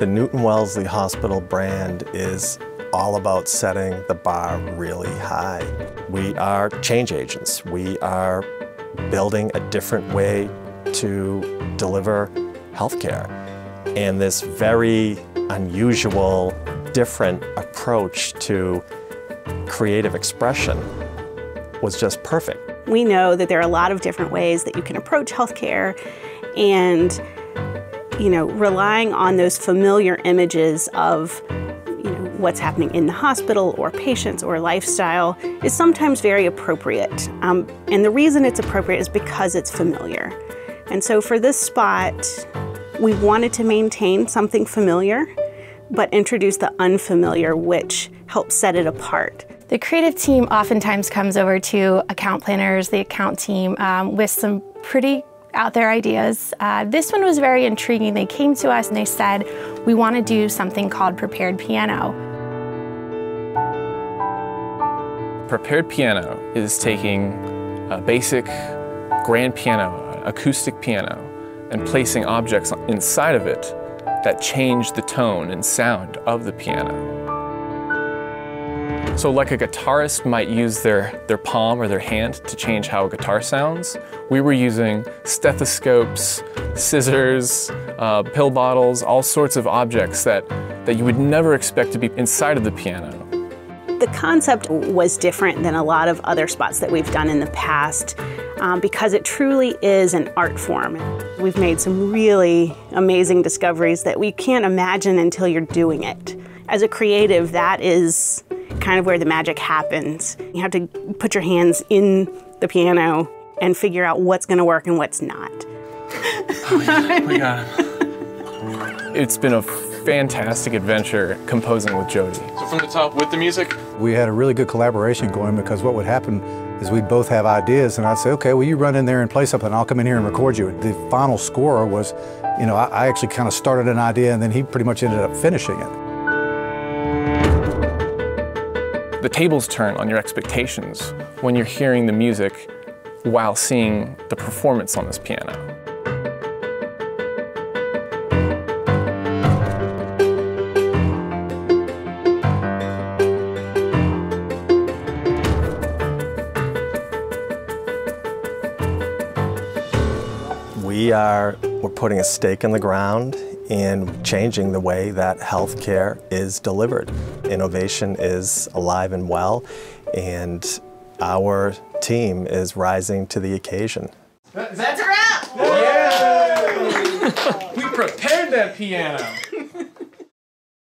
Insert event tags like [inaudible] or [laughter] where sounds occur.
The Newton Wellesley Hospital brand is all about setting the bar really high. We are change agents. We are building a different way to deliver healthcare. And this very unusual, different approach to creative expression was just perfect. We know that there are a lot of different ways that you can approach healthcare and you know, relying on those familiar images of you know, what's happening in the hospital or patients or lifestyle is sometimes very appropriate. Um, and the reason it's appropriate is because it's familiar. And so for this spot, we wanted to maintain something familiar, but introduce the unfamiliar, which helps set it apart. The creative team oftentimes comes over to account planners, the account team, um, with some pretty out their ideas. Uh, this one was very intriguing. They came to us and they said, we want to do something called prepared piano. Prepared piano is taking a basic grand piano, acoustic piano, and placing objects inside of it that change the tone and sound of the piano. So like a guitarist might use their, their palm or their hand to change how a guitar sounds, we were using stethoscopes, scissors, uh, pill bottles, all sorts of objects that, that you would never expect to be inside of the piano. The concept was different than a lot of other spots that we've done in the past um, because it truly is an art form. We've made some really amazing discoveries that we can't imagine until you're doing it. As a creative, that is kind of where the magic happens. You have to put your hands in the piano and figure out what's going to work and what's not. oh, we got it. It's been a fantastic adventure composing with Jody. So from the top with the music? We had a really good collaboration going because what would happen is we'd both have ideas and I'd say, okay, well you run in there and play something, I'll come in here and record you. The final score was, you know, I, I actually kind of started an idea and then he pretty much ended up finishing it. The tables turn on your expectations when you're hearing the music while seeing the performance on this piano. We are we're putting a stake in the ground in changing the way that healthcare is delivered. Innovation is alive and well, and our team is rising to the occasion. That's a wrap! Yeah! [laughs] we prepared that piano.